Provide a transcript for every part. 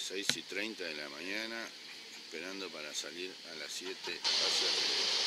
las 6 y 30 de la mañana, esperando para salir a las 7 hacia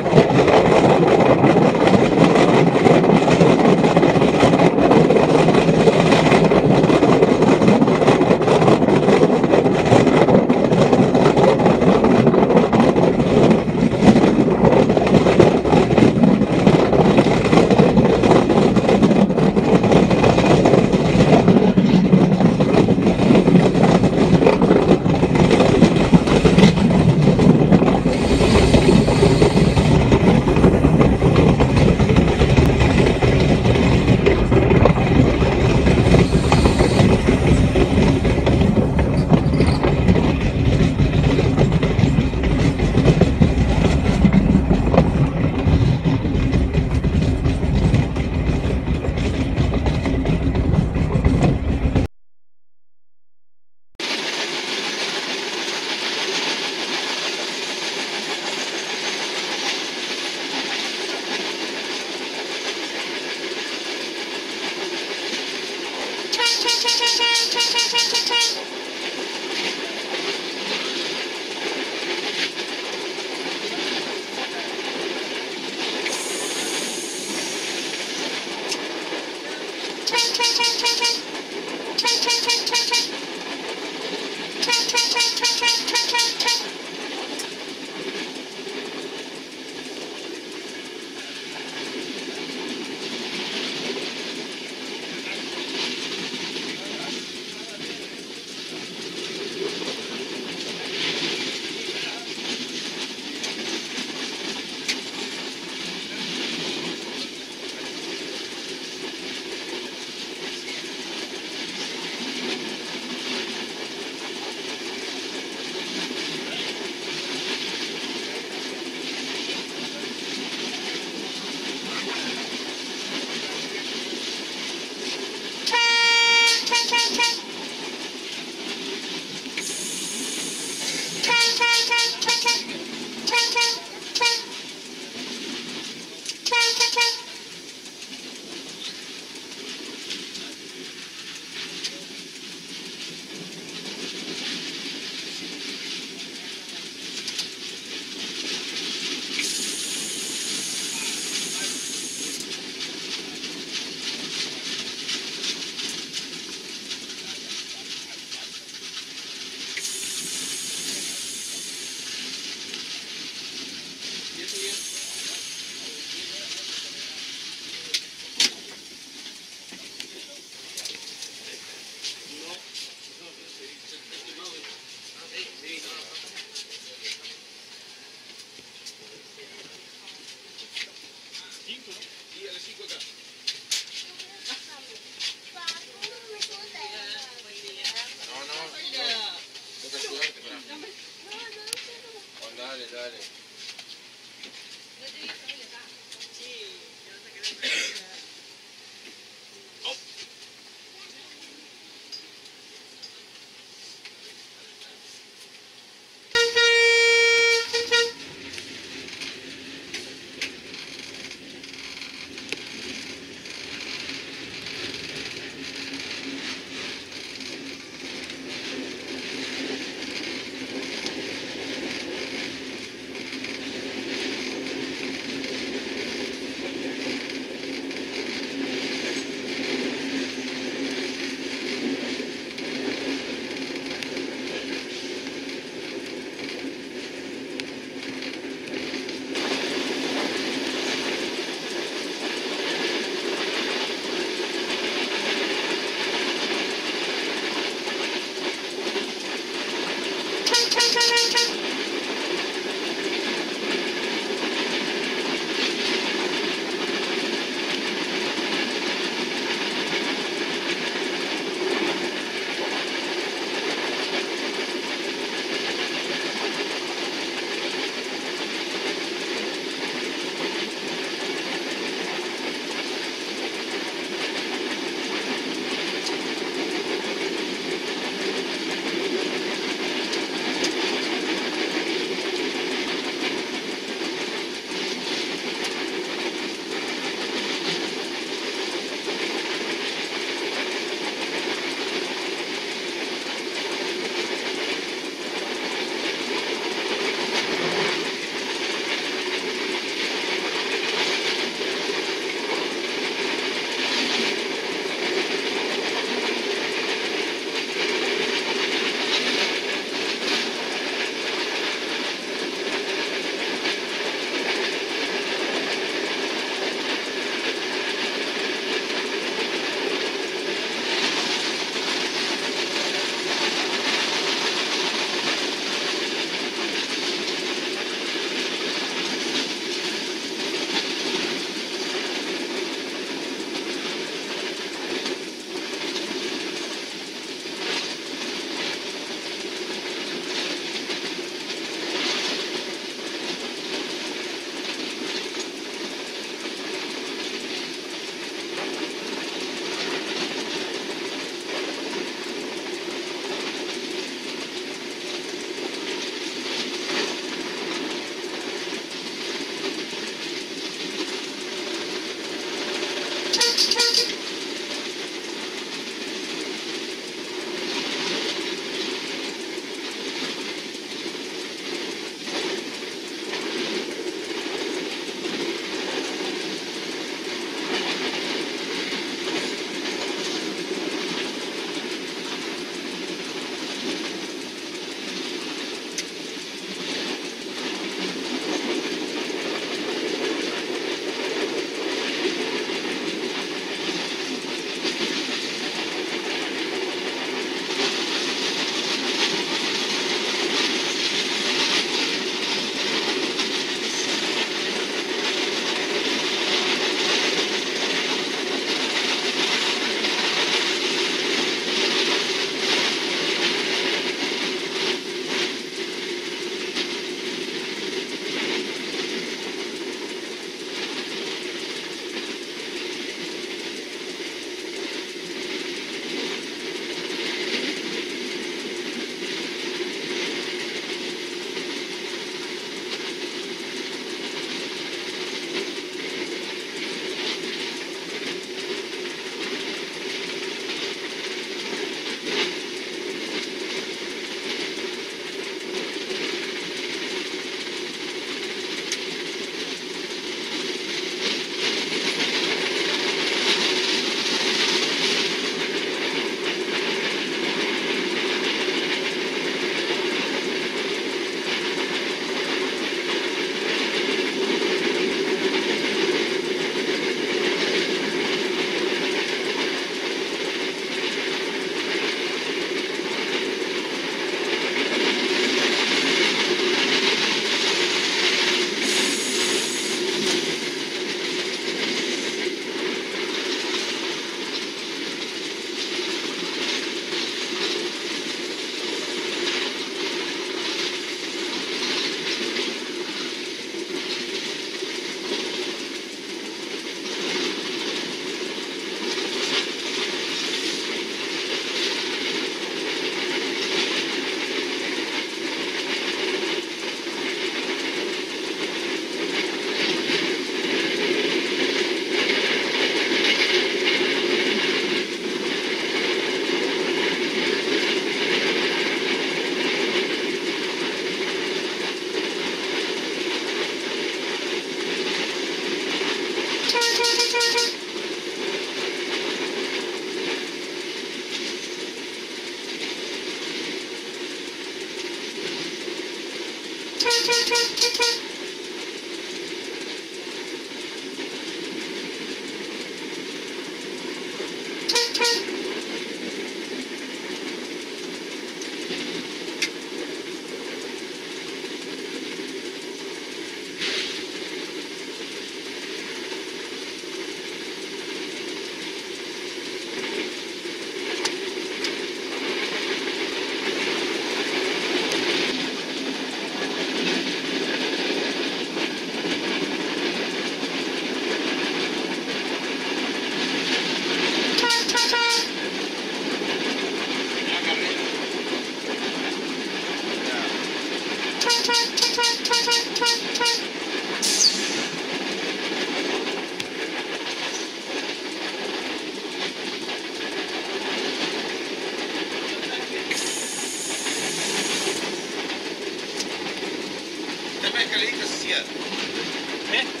え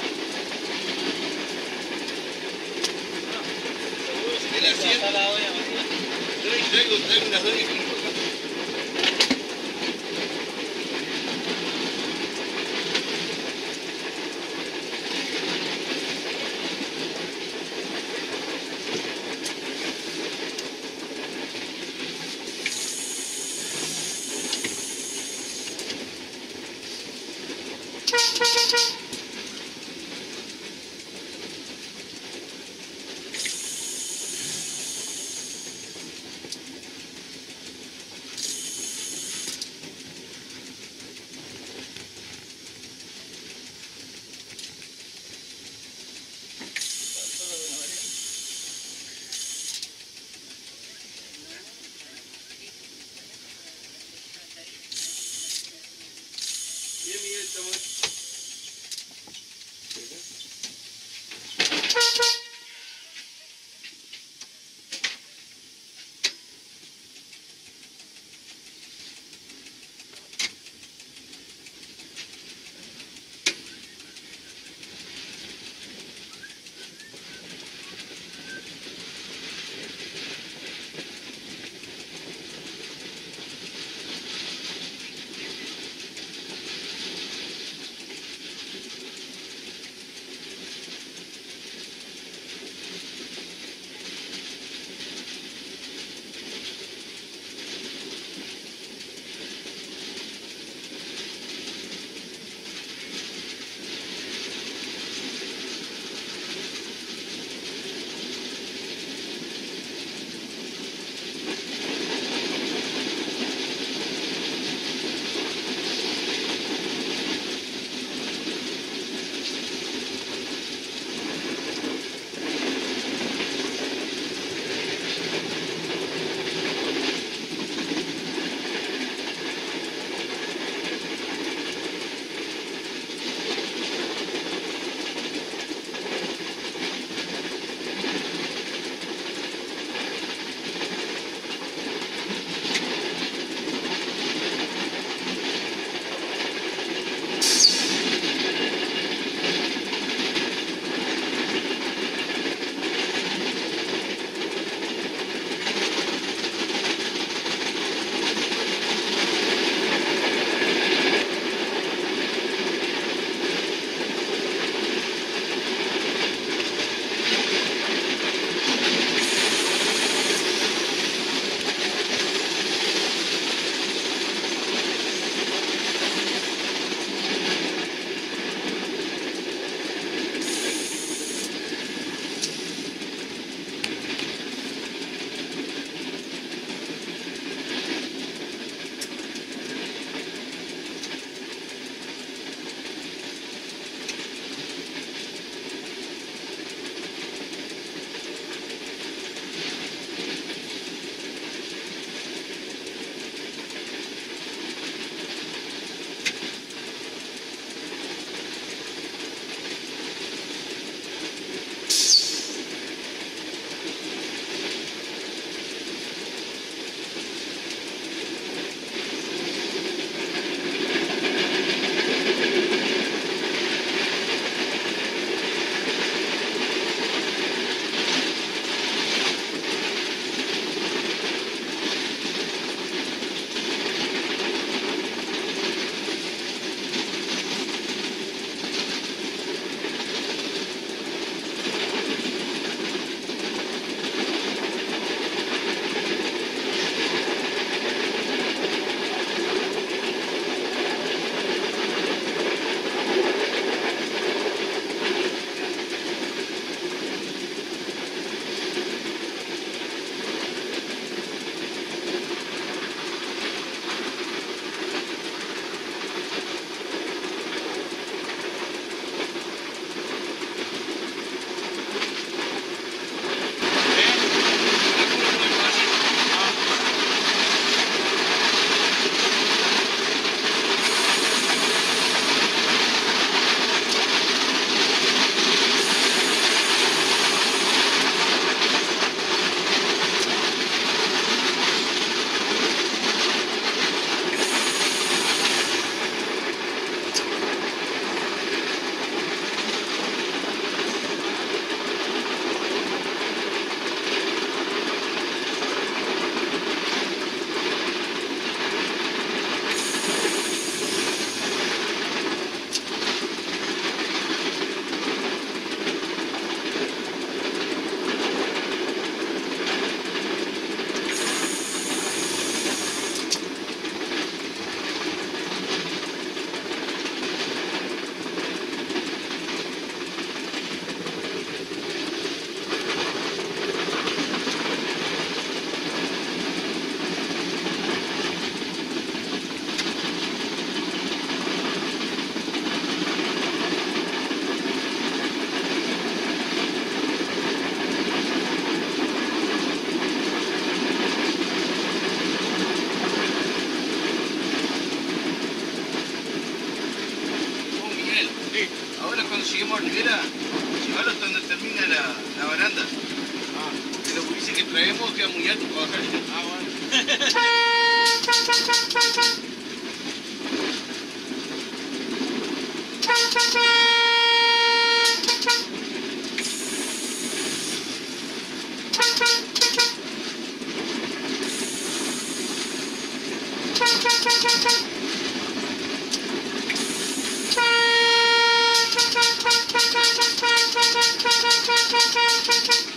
Thank you.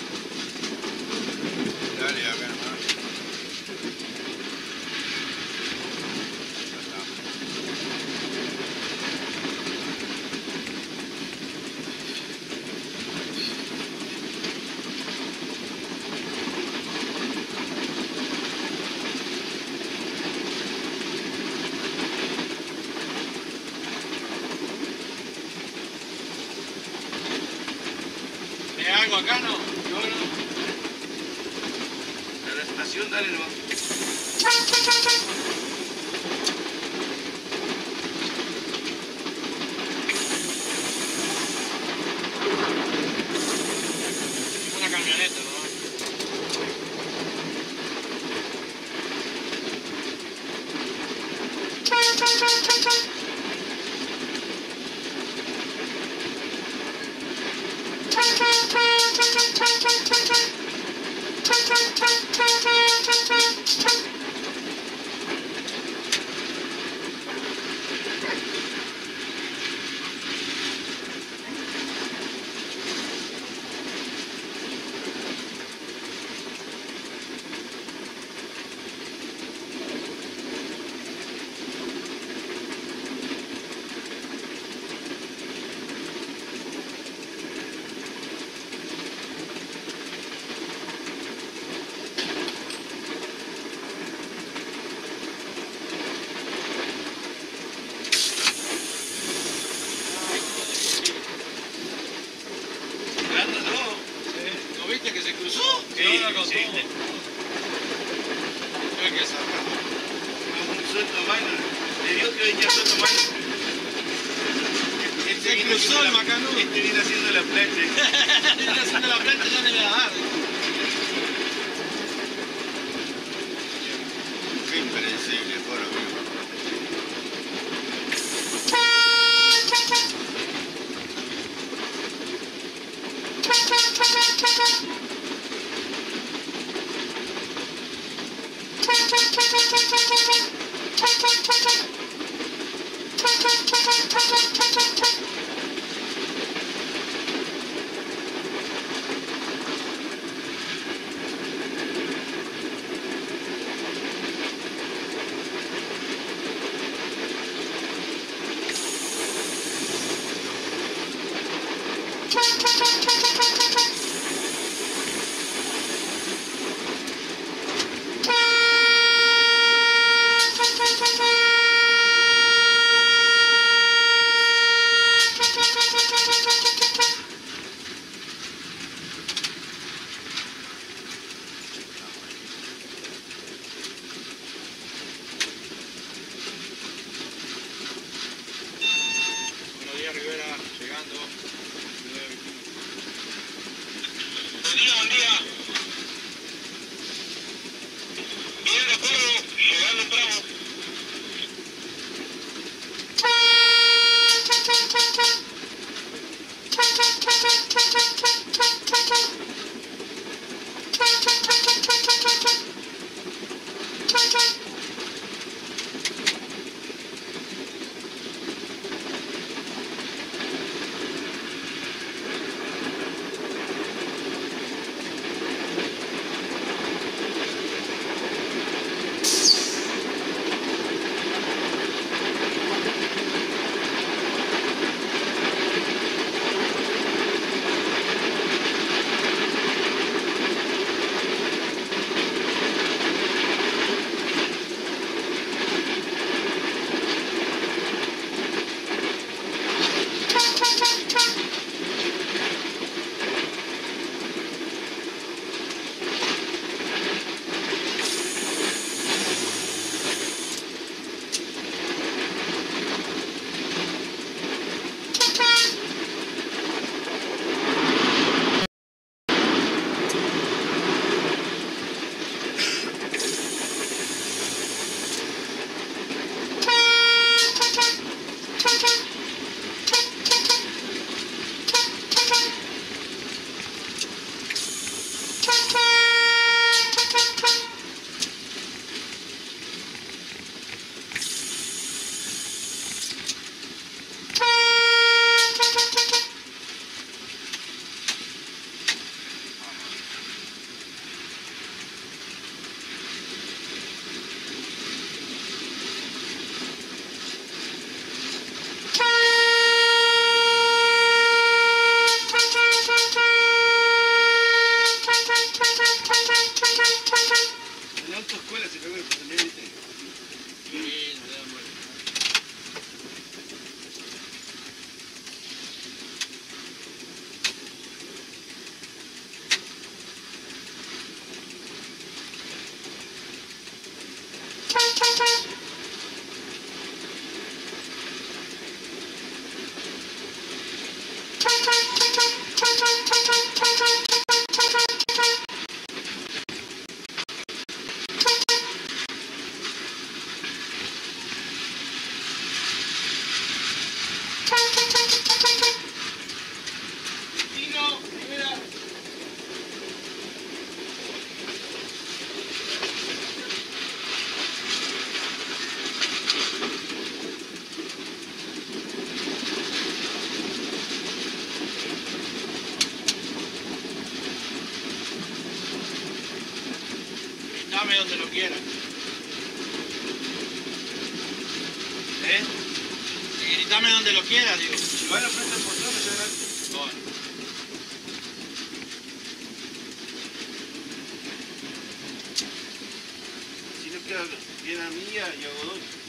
Fernando. Si no queda bien a mí, y hago